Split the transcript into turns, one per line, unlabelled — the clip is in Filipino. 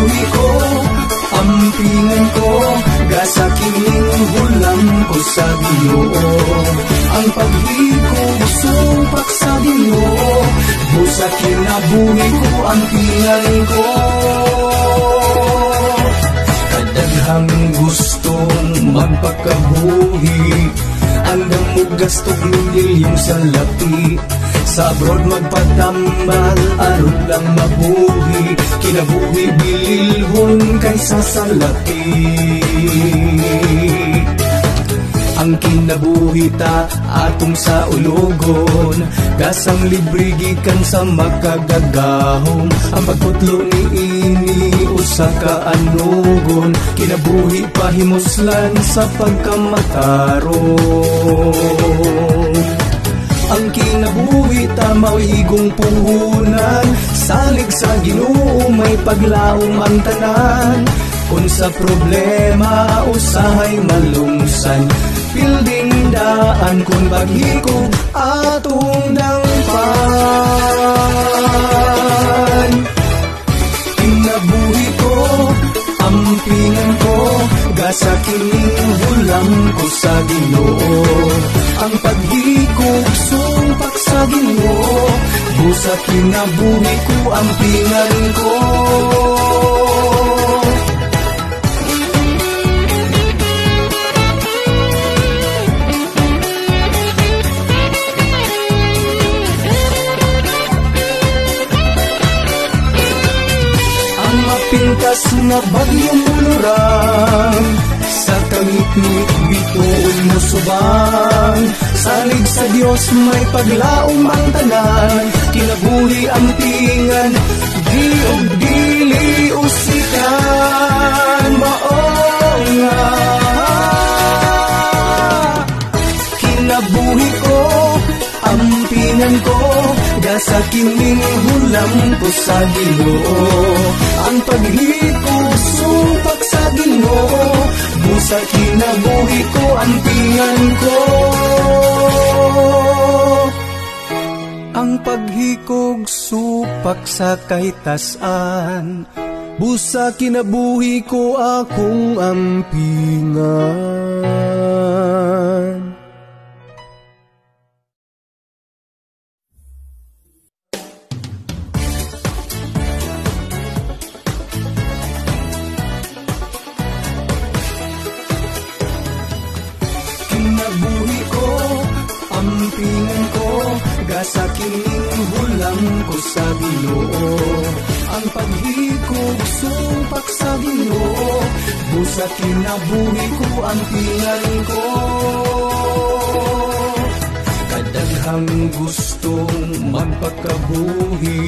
kinabuhi ko Ampingan ko Gasa kining hulam ko sa Ginoo Ang paghikog supak sa Ginoo Busa kinabuhi ko Ampingan ko. Kadaghang gustong magpakabuhi Andang mo gastog milyong sa lapi Sa abroad magpatambal Aron lang mabuhi. Kinabuhi bililhon kaysa sa lapi ang kinabuhi ta atong sa ulogon Gasang libre gikan sa makagagahom. Ang pagputlo ni ini usa ka anugon. Kinabuhi pahimuslan sa pagkamataron ang kinabuhi tamaw igong puhunan. Salig sa ginoo may paglaom ang tanan Kung sa problema usahay malungsan. Pilding daan kung baghiko atong dangpan. Kinabuhi ko, ampingan ko Gasa kining hulam ko sa ginoo Busa kinabuhi ko, ampingan ko. Ang mapintas na bagyong ulurang Sa tangit-ngit bituon mo subang Salig sa Diyos may paglaom ang tanan Kinabuhi ang tingan Di og dili usikan. Maong nga. Kinabuhi ko Ampingan ko Gasa kining hulam ko sa ginoo. Ang paghikog sumpak sa ginoo. Busa kinabuhi ko Ampingan ko paghikog supak sa kaitasan. Busa kinabuhi ko akong ampingan kinabuhi ko Ampingan ko Gasa kining hulam ko sa ginoo. Ang paghikog sumpak sa ginoo. Busa kinabuhi ko Ampingan ko. Kadaghang gustong magpakabuhi